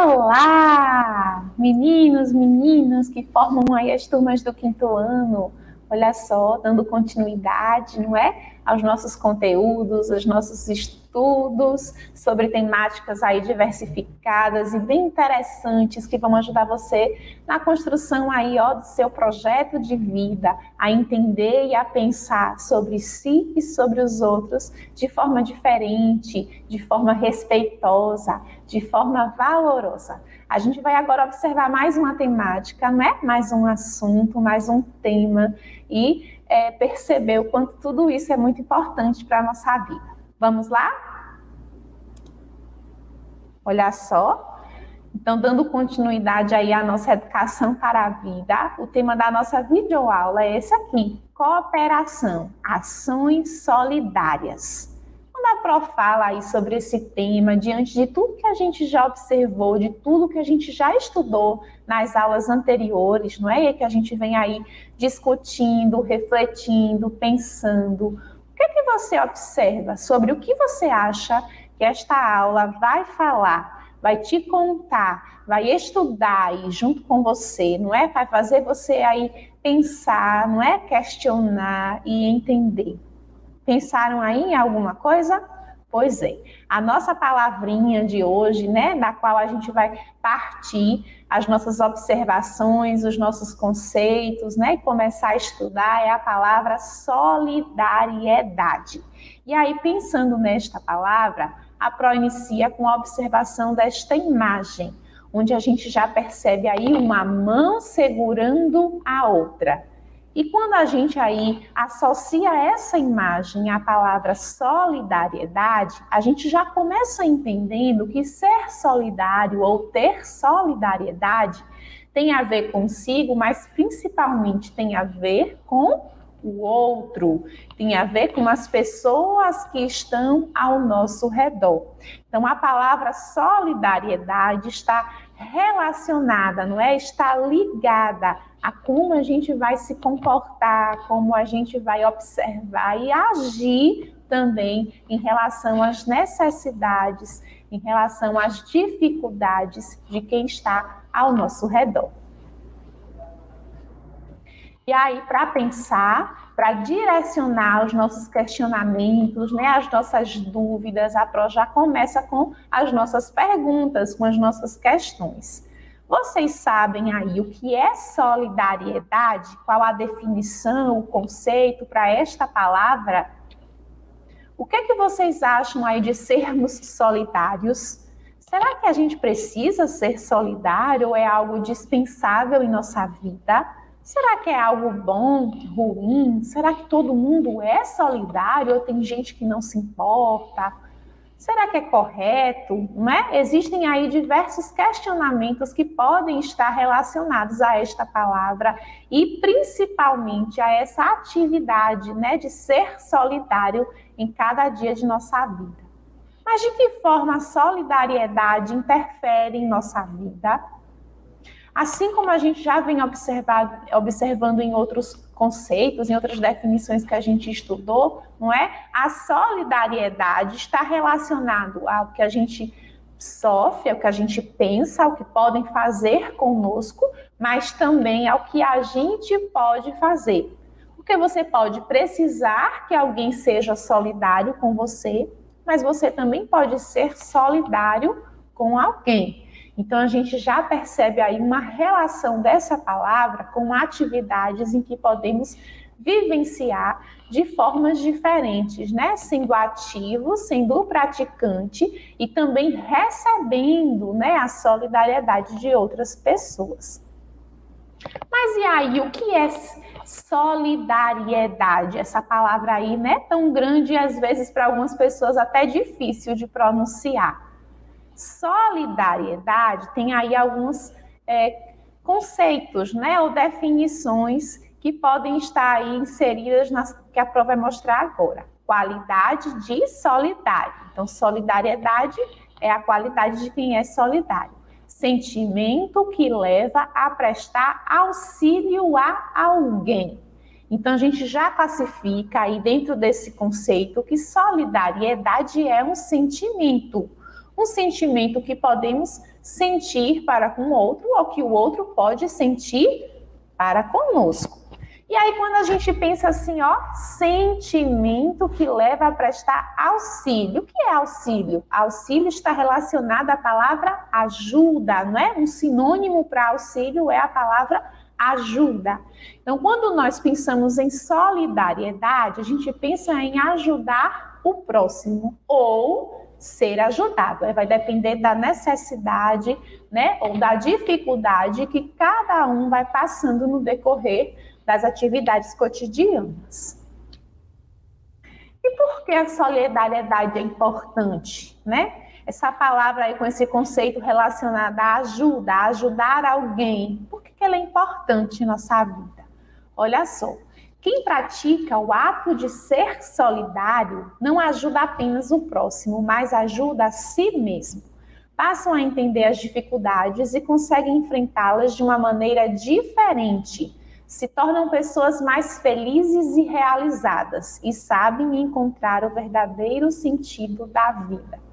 Olá, meninos, meninas que formam aí as turmas do quinto ano. Olha só, dando continuidade, não é? Aos nossos conteúdos, aos nossos estudos sobre temáticas aí diversificadas e bem interessantes que vão ajudar você na construção aí, ó, do seu projeto de vida, a entender e a pensar sobre si e sobre os outros de forma diferente, de forma respeitosa, de forma valorosa. A gente vai agora observar mais uma temática, não é? Mais um assunto, mais um tema e é, perceber o quanto tudo isso é muito importante para a nossa vida. Vamos lá? Olha só. Então, dando continuidade aí à nossa educação para a vida, o tema da nossa videoaula é esse aqui: cooperação, ações solidárias. Quando a Pro fala aí sobre esse tema, diante de tudo que a gente já observou, de tudo que a gente já estudou nas aulas anteriores, não é? E que a gente vem aí discutindo, refletindo, pensando. Que, é que você observa sobre o que você acha que esta aula vai falar? Vai te contar, vai estudar aí junto com você, não é? Vai fazer você aí pensar, não é? Questionar e entender. Pensaram aí em alguma coisa? Pois é. A nossa palavrinha de hoje, né, da qual a gente vai partir as nossas observações, os nossos conceitos, né, e começar a estudar é a palavra solidariedade. E aí, pensando nesta palavra, a Pro inicia com a observação desta imagem, onde a gente já percebe aí uma mão segurando a outra. E quando a gente aí associa essa imagem à palavra solidariedade, a gente já começa entendendo que ser solidário ou ter solidariedade tem a ver consigo, mas principalmente tem a ver com o outro, tem a ver com as pessoas que estão ao nosso redor. Então, a palavra solidariedade está relacionada, não é? Está ligada a como a gente vai se comportar, como a gente vai observar e agir também em relação às necessidades, em relação às dificuldades de quem está ao nosso redor. E aí, para pensar, para direcionar os nossos questionamentos, né, as nossas dúvidas, a Pro já começa com as nossas perguntas, com as nossas questões. Vocês sabem aí o que é solidariedade? Qual a definição, o conceito para esta palavra? O que é que vocês acham aí de sermos solidários? Será que a gente precisa ser solidário ou é algo dispensável em nossa vida? Será que é algo bom, ruim? Será que todo mundo é solidário ou tem gente que não se importa? Será que é correto? É? Existem aí diversos questionamentos que podem estar relacionados a esta palavra e principalmente a essa atividade né, de ser solidário em cada dia de nossa vida. Mas de que forma a solidariedade interfere em nossa vida? Assim como a gente já vem observando em outros conceitos, em outras definições que a gente estudou, não é? A solidariedade está relacionado ao que a gente sofre, ao que a gente pensa, ao que podem fazer conosco, mas também ao que a gente pode fazer. Porque você pode precisar que alguém seja solidário com você, mas você também pode ser solidário com alguém. Então a gente já percebe aí uma relação dessa palavra com atividades em que podemos vivenciar de formas diferentes, né? Sendo ativo, sendo praticante e também recebendo, né, a solidariedade de outras pessoas. Mas e aí, o que é solidariedade? Essa palavra aí, né, tão grande e às vezes para algumas pessoas até difícil de pronunciar. Solidariedade tem aí alguns é, conceitos, né, ou definições que podem estar aí inseridas nas que a prova vai mostrar agora. Qualidade de solidário. Então, solidariedade é a qualidade de quem é solidário. Sentimento que leva a prestar auxílio a alguém. Então, a gente já classifica aí dentro desse conceito que solidariedade é um sentimento um sentimento que podemos sentir para com o outro ou que o outro pode sentir para conosco. E aí, quando a gente pensa assim, ó, sentimento que leva a prestar auxílio. O que é auxílio? Auxílio está relacionado à palavra ajuda, não é? Um sinônimo para auxílio é a palavra ajuda. Então, quando nós pensamos em solidariedade, a gente pensa em ajudar o próximo ou ser ajudado. Vai depender da necessidade, né, ou da dificuldade que cada um vai passando no decorrer das atividades cotidianas. E por que a solidariedade é importante, né? Essa palavra aí com esse conceito relacionado à ajuda, a ajudar alguém, por que ela é importante em nossa vida? Olha só, quem pratica o ato de ser solidário não ajuda apenas o próximo, mas ajuda a si mesmo. Passam a entender as dificuldades e conseguem enfrentá-las de uma maneira diferente, se tornam pessoas mais felizes e realizadas e sabem encontrar o verdadeiro sentido da vida.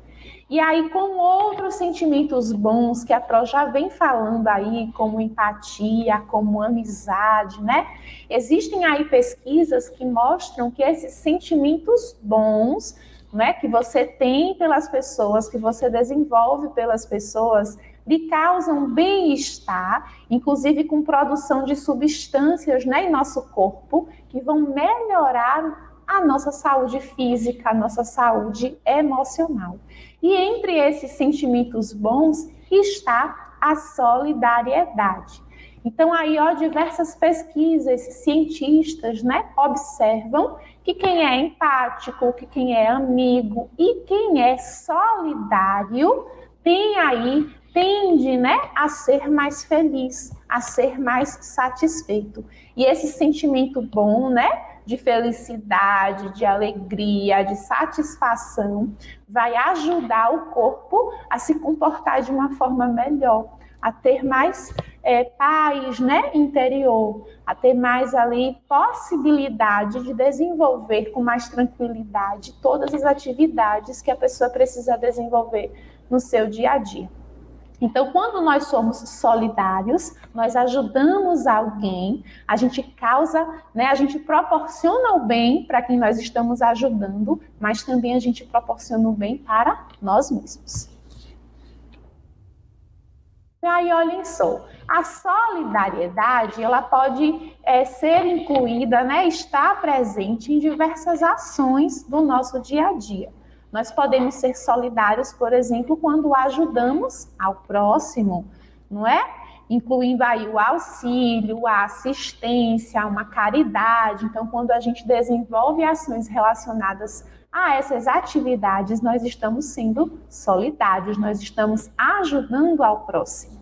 E aí, com outros sentimentos bons que a Pro já vem falando aí, como empatia, como amizade, né? Existem aí pesquisas que mostram que esses sentimentos bons, né, que você tem pelas pessoas, que você desenvolve pelas pessoas, lhe causam bem-estar, inclusive com produção de substâncias né, em nosso corpo, que vão melhorar a nossa saúde física, a nossa saúde emocional. E entre esses sentimentos bons está a solidariedade. Então, aí, ó, diversas pesquisas, cientistas, né, observam que quem é empático, que quem é amigo e quem é solidário tem aí tende, né, a ser mais feliz, a ser mais satisfeito. E esse sentimento bom, né, de felicidade, de alegria, de satisfação, vai ajudar o corpo a se comportar de uma forma melhor, a ter mais é, paz, né, interior, a ter mais ali possibilidade de desenvolver com mais tranquilidade todas as atividades que a pessoa precisa desenvolver no seu dia a dia. Então, quando nós somos solidários, nós ajudamos alguém, a gente causa, né, a gente proporciona o bem para quem nós estamos ajudando, mas também a gente proporciona o bem para nós mesmos. E aí, olhem só, a solidariedade, ela pode é, ser incluída, né, estar presente em diversas ações do nosso dia a dia. Nós podemos ser solidários, por exemplo, quando ajudamos ao próximo, não é? Incluindo aí o auxílio, a assistência, uma caridade. Então, quando a gente desenvolve ações relacionadas a essas atividades, nós estamos sendo solidários, nós estamos ajudando ao próximo.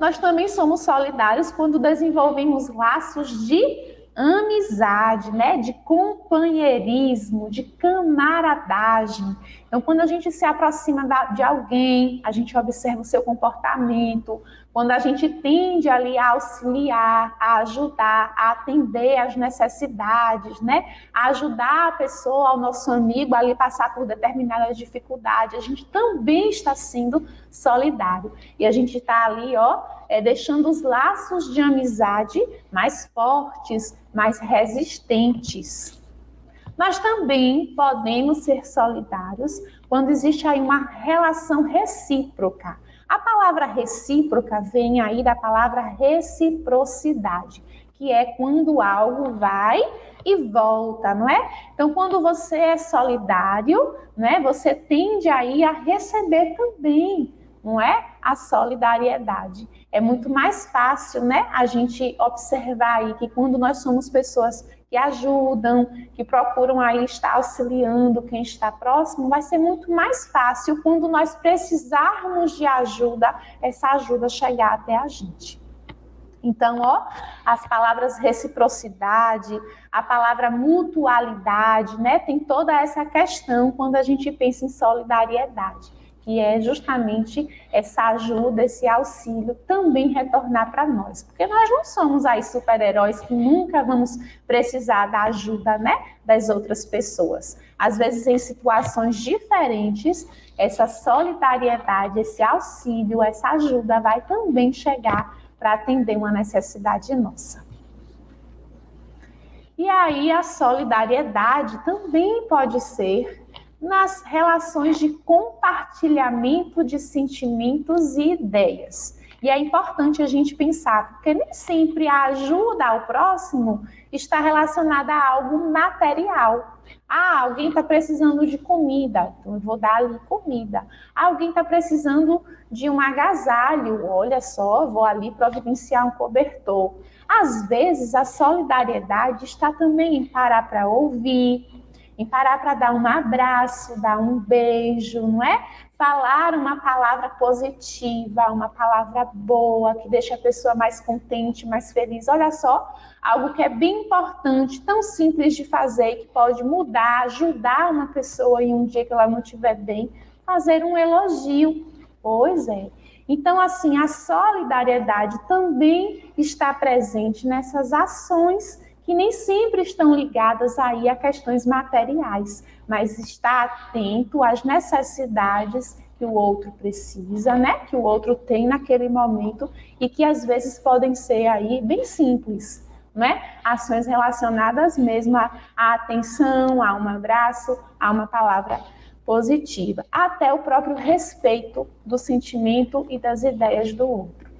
Nós também somos solidários quando desenvolvemos laços de amizade, né, de companheirismo, de camaradagem. Então, quando a gente se aproxima de alguém, a gente observa o seu comportamento, quando a gente tende ali a auxiliar, a ajudar, a atender às necessidades, né? A ajudar a pessoa, ao nosso amigo ali passar por determinadas dificuldades, a gente também está sendo solidário. E a gente está ali, ó, é, deixando os laços de amizade mais fortes, mais resistentes. Nós também podemos ser solidários quando existe aí uma relação recíproca. A palavra recíproca vem aí da palavra reciprocidade, que é quando algo vai e volta, não é? Então, quando você é solidário, né, você tende aí a receber também, não é? A solidariedade. É muito mais fácil, né, a gente observar aí que quando nós somos pessoas que ajudam, que procuram aí estar auxiliando quem está próximo, vai ser muito mais fácil quando nós precisarmos de ajuda, essa ajuda chegar até a gente. Então, ó, as palavras reciprocidade, a palavra mutualidade, né, tem toda essa questão quando a gente pensa em solidariedade que é justamente essa ajuda, esse auxílio também retornar para nós, porque nós não somos aí super-heróis que nunca vamos precisar da ajuda, né, das outras pessoas. Às vezes em situações diferentes, essa solidariedade, esse auxílio, essa ajuda vai também chegar para atender uma necessidade nossa. E aí a solidariedade também pode ser nas relações de compartilhamento de sentimentos e ideias. E é importante a gente pensar, porque nem sempre a ajuda ao próximo está relacionada a algo material. Ah, alguém está precisando de comida, então eu vou dar ali comida. Ah, alguém está precisando de um agasalho, olha só, vou ali providenciar um cobertor. Às vezes, a solidariedade está também em parar para ouvir, em parar para dar um abraço, dar um beijo, não é? Falar uma palavra positiva, uma palavra boa, que deixa a pessoa mais contente, mais feliz. Olha só, algo que é bem importante, tão simples de fazer, que pode mudar, ajudar uma pessoa em um dia que ela não estiver bem, fazer um elogio. Pois é. Então, assim, a solidariedade também está presente nessas ações que nem sempre estão ligadas aí a questões materiais, mas está atento às necessidades que o outro precisa, né? Que o outro tem naquele momento e que às vezes podem ser aí bem simples, né? Ações relacionadas mesmo à, à atenção, a um abraço, a uma palavra positiva, até o próprio respeito do sentimento e das ideias do outro.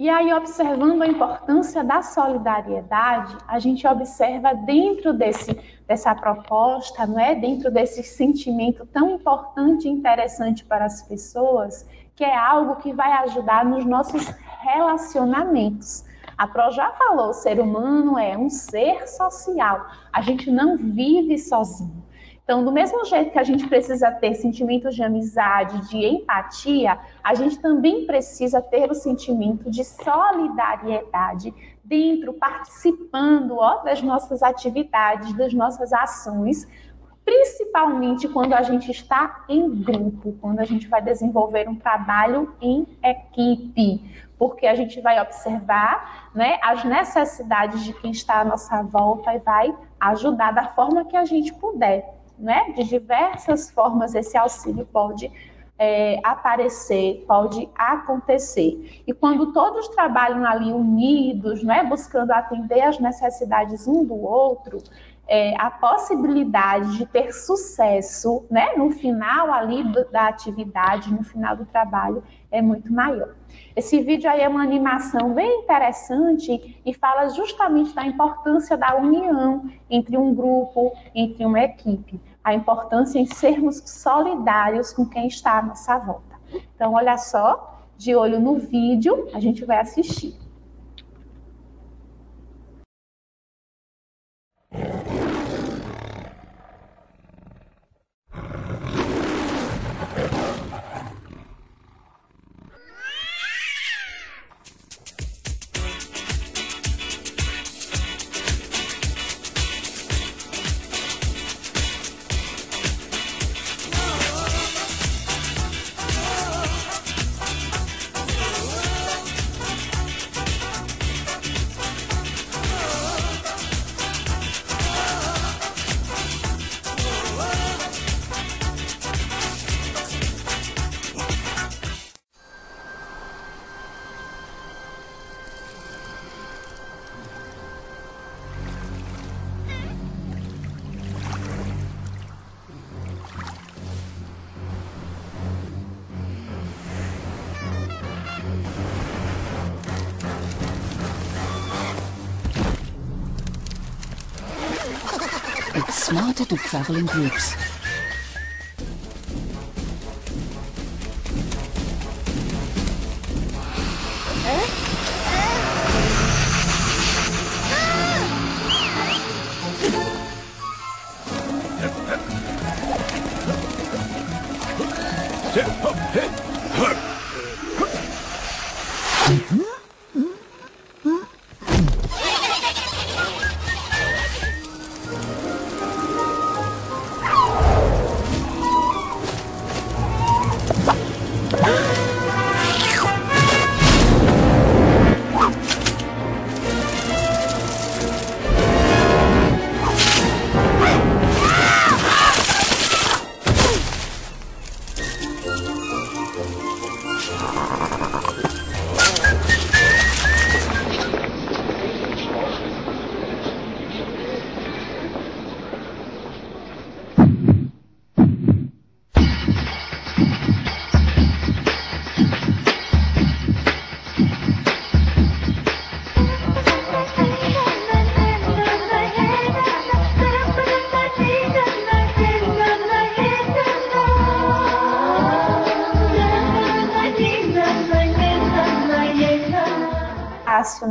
E aí, observando a importância da solidariedade, a gente observa dentro desse, dessa proposta, não é? dentro desse sentimento tão importante e interessante para as pessoas, que é algo que vai ajudar nos nossos relacionamentos. A Pro já falou, o ser humano é um ser social. A gente não vive sozinho. Então, do mesmo jeito que a gente precisa ter sentimentos de amizade, de empatia, a gente também precisa ter o sentimento de solidariedade dentro, participando ó, das nossas atividades, das nossas ações, principalmente quando a gente está em grupo, quando a gente vai desenvolver um trabalho em equipe, porque a gente vai observar né, as necessidades de quem está à nossa volta e vai ajudar da forma que a gente puder né? De diversas formas esse auxílio pode é, aparecer, pode acontecer. E quando todos trabalham ali unidos, né, buscando atender as necessidades um do outro, é, a possibilidade de ter sucesso né, no final ali do, da atividade, no final do trabalho, é muito maior. Esse vídeo aí é uma animação bem interessante e fala justamente da importância da união entre um grupo, entre uma equipe a importância em sermos solidários com quem está à nossa volta. Então, olha só, de olho no vídeo, a gente vai assistir. Smarter to travel in groups.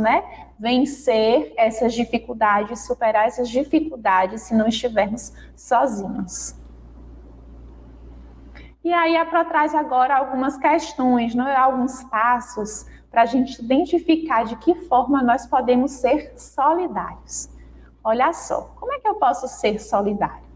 Né? Vencer essas dificuldades, superar essas dificuldades se não estivermos sozinhos. E aí a Pro traz agora algumas questões, né? alguns passos para a gente identificar de que forma nós podemos ser solidários. Olha só, como é que eu posso ser solidário?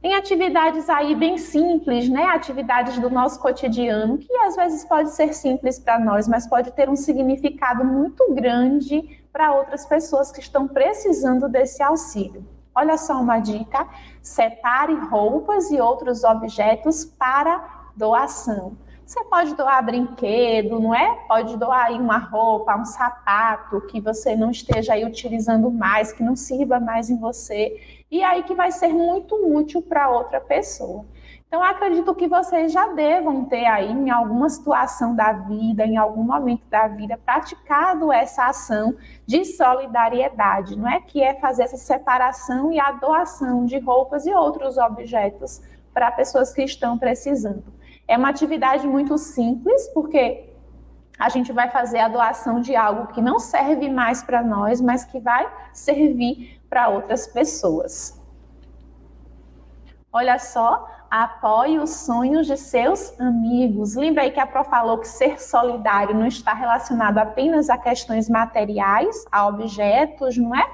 Tem atividades aí bem simples, né? Atividades do nosso cotidiano, que às vezes pode ser simples para nós, mas pode ter um significado muito grande para outras pessoas que estão precisando desse auxílio. Olha só uma dica: separe roupas e outros objetos para doação. Você pode doar brinquedo, não é? Pode doar aí uma roupa, um sapato que você não esteja aí utilizando mais, que não sirva mais em você, e aí que vai ser muito útil para outra pessoa. Então, acredito que vocês já devam ter aí, em alguma situação da vida, em algum momento da vida, praticado essa ação de solidariedade, não é? Que é fazer essa separação e a doação de roupas e outros objetos para pessoas que estão precisando. É uma atividade muito simples, porque a gente vai fazer a doação de algo que não serve mais para nós, mas que vai servir para outras pessoas. Olha só, apoie os sonhos de seus amigos. Lembra aí que a Pro falou que ser solidário não está relacionado apenas a questões materiais, a objetos, não é?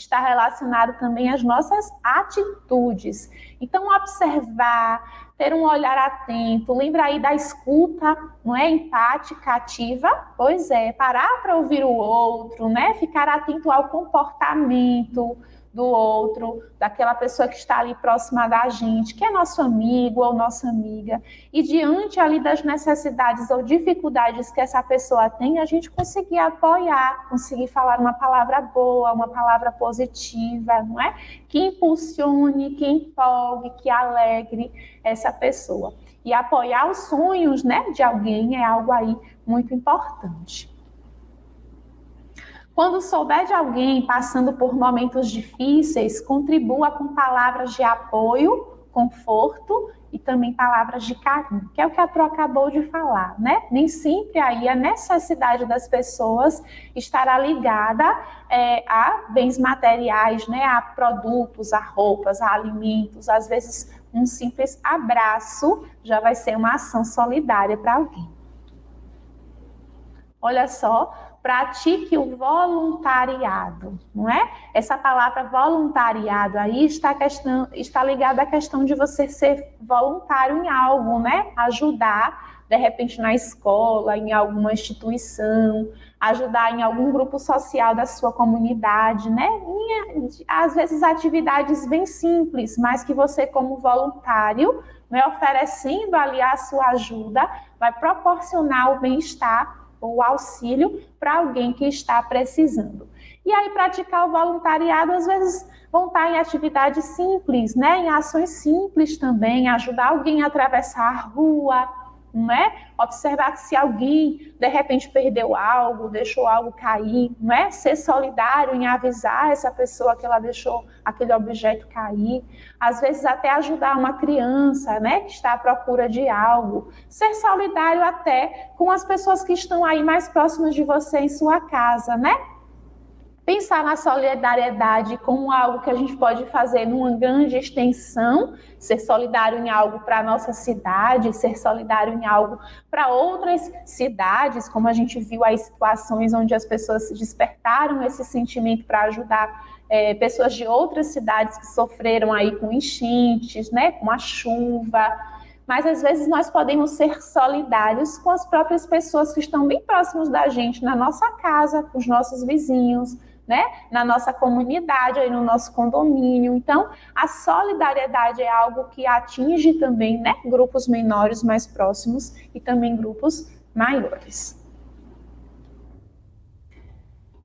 Está relacionado também às nossas atitudes. Então, observar, ter um olhar atento, lembra aí da escuta, não é? Empática, ativa? Pois é, parar para ouvir o outro, né? Ficar atento ao comportamento, do outro, daquela pessoa que está ali próxima da gente, que é nosso amigo ou nossa amiga, e diante ali das necessidades ou dificuldades que essa pessoa tem, a gente conseguir apoiar, conseguir falar uma palavra boa, uma palavra positiva, não é? Que impulsione, que empolgue, que alegre essa pessoa. E apoiar os sonhos, né, de alguém é algo aí muito importante. Quando souber de alguém passando por momentos difíceis, contribua com palavras de apoio, conforto e também palavras de carinho, que é o que a Pro acabou de falar, né? Nem sempre aí a necessidade das pessoas estará ligada é, a bens materiais, né? A produtos, a roupas, a alimentos. Às vezes, um simples abraço já vai ser uma ação solidária para alguém. Olha só, pratique o voluntariado, não é? Essa palavra voluntariado aí está, questão, está ligada à questão de você ser voluntário em algo, né? Ajudar, de repente, na escola, em alguma instituição, ajudar em algum grupo social da sua comunidade, né? E, às vezes atividades bem simples, mas que você, como voluntário, né, oferecendo ali a sua ajuda, vai proporcionar o bem-estar ou auxílio para alguém que está precisando. E aí praticar o voluntariado às vezes vão estar em atividades simples, né? Em ações simples também, ajudar alguém a atravessar a rua, não é? Observar se alguém de repente perdeu algo, deixou algo cair, não é? Ser solidário em avisar essa pessoa que ela deixou aquele objeto cair. Às vezes até ajudar uma criança, né, que está à procura de algo. Ser solidário até com as pessoas que estão aí mais próximas de você em sua casa, né? Pensar na solidariedade como algo que a gente pode fazer numa grande extensão, ser solidário em algo para a nossa cidade, ser solidário em algo para outras cidades, como a gente viu aí situações onde as pessoas despertaram esse sentimento para ajudar é, pessoas de outras cidades que sofreram aí com enchentes, né, com a chuva. Mas às vezes nós podemos ser solidários com as próprias pessoas que estão bem próximas da gente, na nossa casa, com os nossos vizinhos, né, na nossa comunidade, aí no nosso condomínio. Então, a solidariedade é algo que atinge também, né, grupos menores mais próximos e também grupos maiores.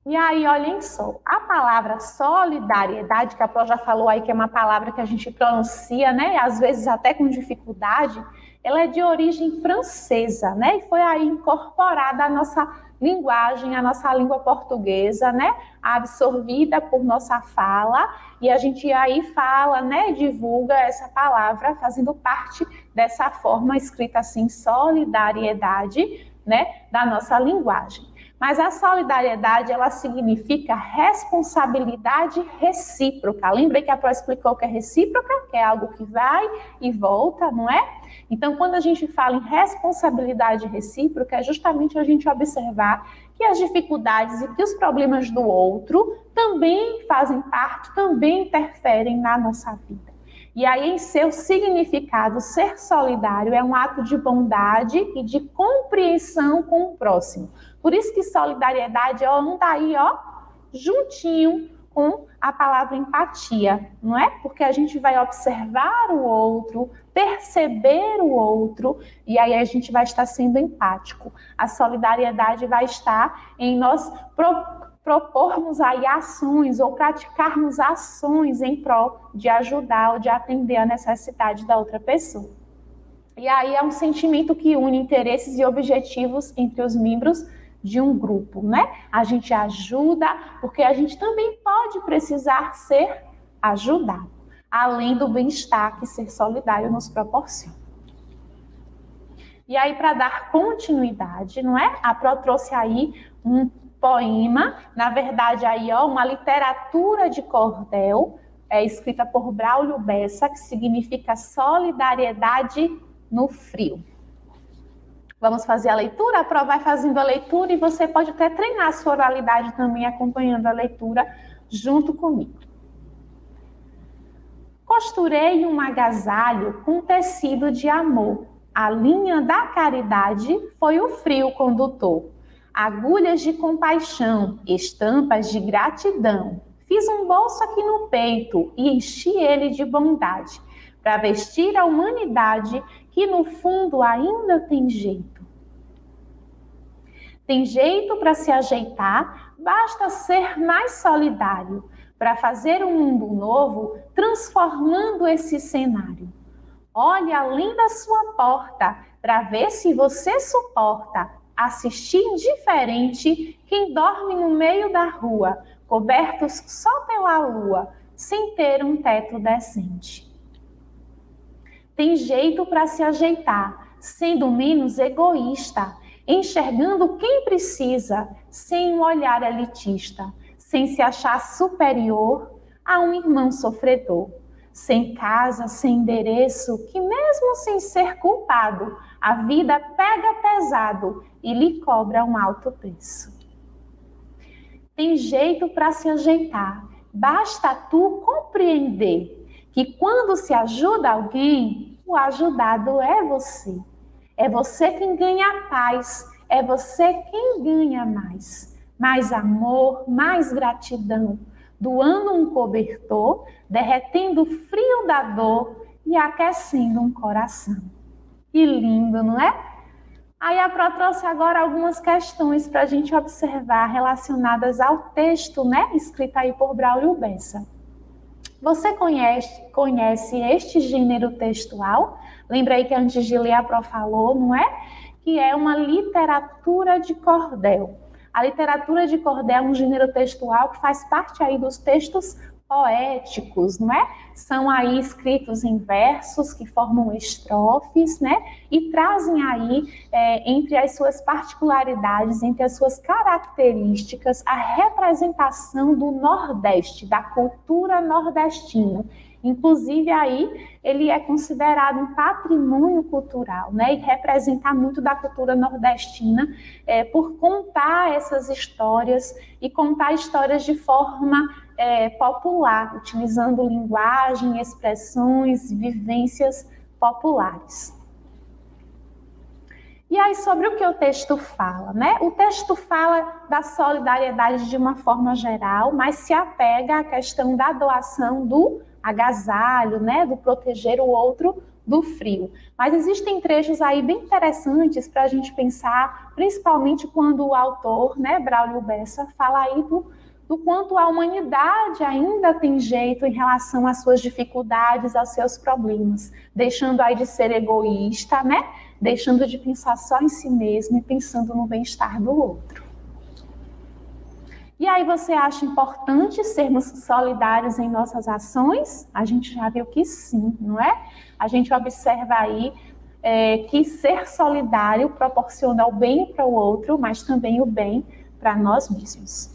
E aí, olhem só, a palavra solidariedade, que a Pro já falou aí que é uma palavra que a gente pronuncia, né, às vezes até com dificuldade, ela é de origem francesa, né, e foi aí incorporada à nossa linguagem, a nossa língua portuguesa, né, absorvida por nossa fala, e a gente aí fala, né, divulga essa palavra fazendo parte dessa forma escrita assim, solidariedade, né, da nossa linguagem. Mas a solidariedade, ela significa responsabilidade recíproca. Lembrei que a Pro explicou que é recíproca, que é algo que vai e volta, não é? Então, quando a gente fala em responsabilidade recíproca, é justamente a gente observar que as dificuldades e que os problemas do outro também fazem parte, também interferem na nossa vida. E aí, em seu significado, ser solidário é um ato de bondade e de compreensão com o próximo. Por isso que solidariedade ó, não está aí, ó, juntinho com a palavra empatia, não é? Porque a gente vai observar o outro, perceber o outro, e aí a gente vai estar sendo empático. A solidariedade vai estar em nós propormos aí ações ou praticarmos ações em prol de ajudar ou de atender a necessidade da outra pessoa. E aí é um sentimento que une interesses e objetivos entre os membros de um grupo, né? A gente ajuda porque a gente também pode precisar ser ajudado, além do bem-estar que ser solidário nos proporciona. E aí, para dar continuidade, não é? A Pro trouxe aí um poema, na verdade aí ó, uma literatura de cordel, é escrita por Braulio Bessa, que significa solidariedade no frio. Vamos fazer a leitura? A Pro vai fazendo a leitura e você pode até treinar a sua oralidade também acompanhando a leitura junto comigo. Costurei um agasalho com tecido de amor. A linha da caridade foi o frio condutor agulhas de compaixão, estampas de gratidão. Fiz um bolso aqui no peito e enchi ele de bondade, para vestir a humanidade que no fundo ainda tem jeito. Tem jeito para se ajeitar, basta ser mais solidário para fazer um mundo novo, transformando esse cenário. Olhe além da sua porta para ver se você suporta assistir indiferente quem dorme no meio da rua, cobertos só pela lua, sem ter um teto decente. Tem jeito para se ajeitar, sendo menos egoísta, enxergando quem precisa, sem um olhar elitista, sem se achar superior a um irmão sofredor, sem casa, sem endereço, que mesmo sem ser culpado, a vida pega pesado e lhe cobra um alto preço. Tem jeito para se ajeitar, basta tu compreender que quando se ajuda alguém, o ajudado é você. É você quem ganha paz, é você quem ganha mais. Mais amor, mais gratidão, doando um cobertor, derretendo o frio da dor e aquecendo um coração. Que lindo, não é? Aí a Pro trouxe agora algumas questões para a gente observar relacionadas ao texto, né? Escrito aí por Braulio Bessa. Você conhece, conhece este gênero textual? Lembra aí que antes de ler a Pro falou, não é? Que é uma literatura de cordel. A literatura de cordel é um gênero textual que faz parte aí dos textos poéticos, não é? São aí escritos em versos que formam estrofes, né? E trazem aí, é, entre as suas particularidades, entre as suas características, a representação do Nordeste, da cultura nordestina. Inclusive aí ele é considerado um patrimônio cultural, né? E representa muito da cultura nordestina é, por contar essas histórias e contar histórias de forma é, popular, utilizando linguagem, expressões, vivências populares. E aí, sobre o que o texto fala, né? O texto fala da solidariedade de uma forma geral, mas se apega à questão da doação do agasalho, né? Do proteger o outro do frio. Mas existem trechos aí bem interessantes para a gente pensar, principalmente quando o autor, né, Braulio Bessa, fala aí do do quanto a humanidade ainda tem jeito em relação às suas dificuldades, aos seus problemas, deixando aí de ser egoísta, né? Deixando de pensar só em si mesmo e pensando no bem-estar do outro. E aí você acha importante sermos solidários em nossas ações? A gente já viu que sim, não é? A gente observa aí é, que ser solidário proporciona o bem para o outro, mas também o bem para nós mesmos.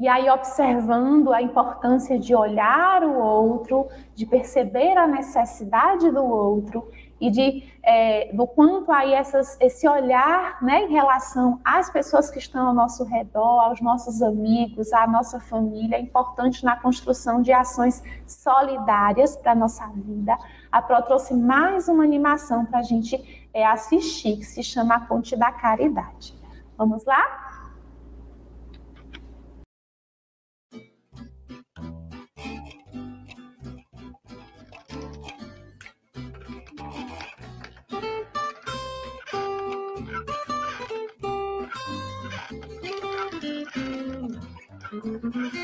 E aí, observando a importância de olhar o outro, de perceber a necessidade do outro e de é, do quanto aí essas, esse olhar né, em relação às pessoas que estão ao nosso redor, aos nossos amigos, à nossa família, é importante na construção de ações solidárias para a nossa vida. A Pro trouxe mais uma animação para a gente é, assistir, que se chama A Ponte da Caridade. Vamos lá? What?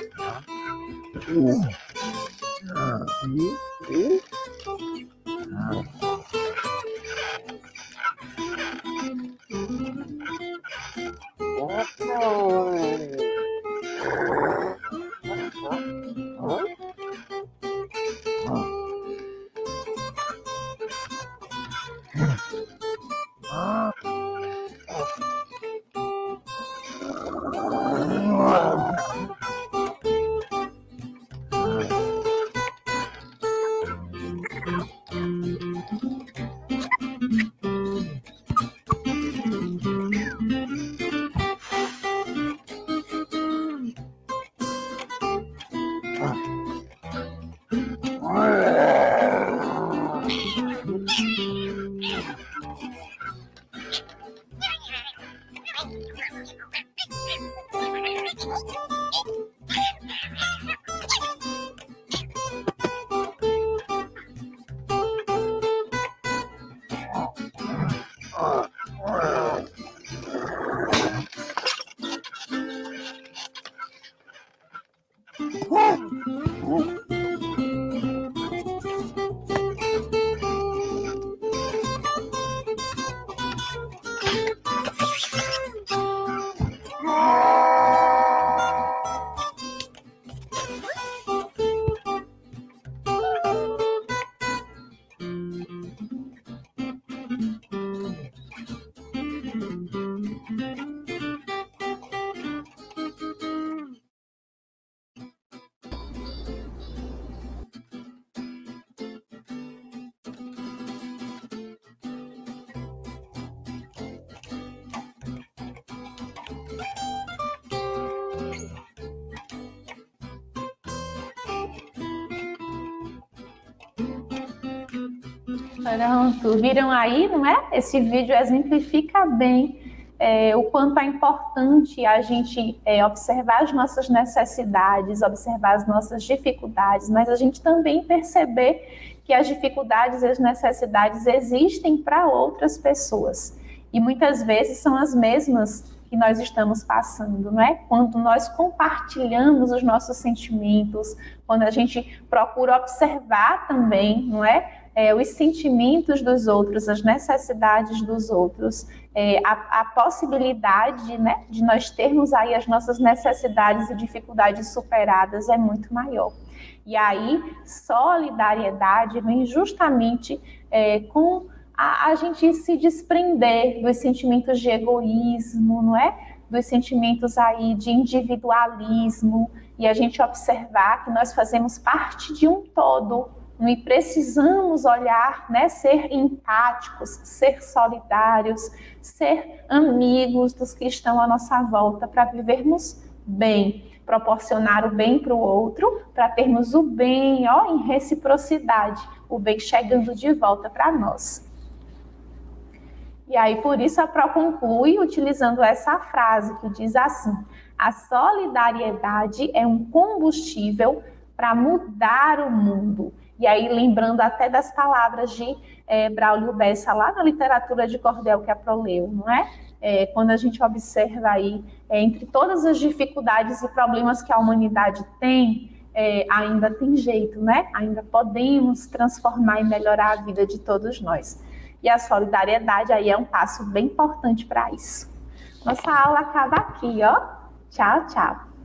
Woo! Pronto, viram aí, não é? Esse vídeo exemplifica bem é, o quanto é importante a gente é, observar as nossas necessidades, observar as nossas dificuldades, mas a gente também perceber que as dificuldades e as necessidades existem para outras pessoas. E muitas vezes são as mesmas que nós estamos passando, não é? Quando nós compartilhamos os nossos sentimentos, quando a gente procura observar também, não é? É, os sentimentos dos outros, as necessidades dos outros, é, a, a, possibilidade né, de nós termos aí as nossas necessidades e dificuldades superadas é muito maior. E aí, solidariedade vem justamente é, com a, a gente se desprender dos sentimentos de egoísmo, não é? Dos sentimentos aí de individualismo e a gente observar que nós fazemos parte de um todo, e precisamos olhar, né, ser empáticos, ser solidários, ser amigos dos que estão à nossa volta para vivermos bem, proporcionar o bem para o outro, para termos o bem, ó, em reciprocidade, o bem chegando de volta para nós. E aí, por isso, a Pro conclui utilizando essa frase que diz assim: a solidariedade é um combustível para mudar o mundo e aí, lembrando até das palavras de é, Braulio Bessa lá na literatura de cordel que a Proleu, não é? é quando a gente observa aí, é, entre todas as dificuldades e problemas que a humanidade tem, é, ainda tem jeito, né? Ainda podemos transformar e melhorar a vida de todos nós. E a solidariedade aí é um passo bem importante para isso. Nossa aula acaba aqui, ó. Tchau, tchau.